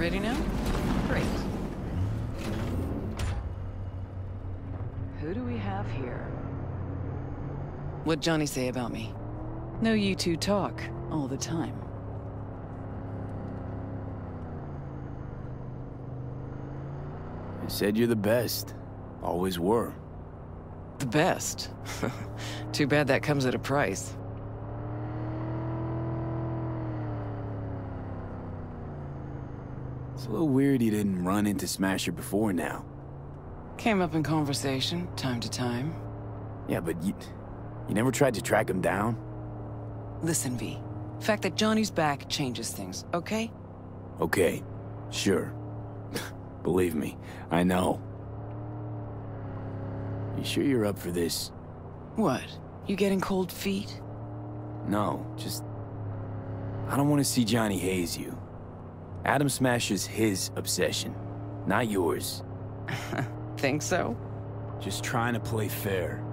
Ready now? Great. Who do we have here? What'd Johnny say about me? No, you two talk all the time. I said you're the best. Always were. The best. Too bad that comes at a price. It's a little weird you didn't run into Smasher before now. Came up in conversation, time to time. Yeah, but you... You never tried to track him down? Listen, V. The fact that Johnny's back changes things, okay? Okay, sure. Believe me, I know. You sure you're up for this? What? You getting cold feet? No, just... I don't want to see Johnny haze you. Adam Smasher's his obsession, not yours. Think so? Just trying to play fair.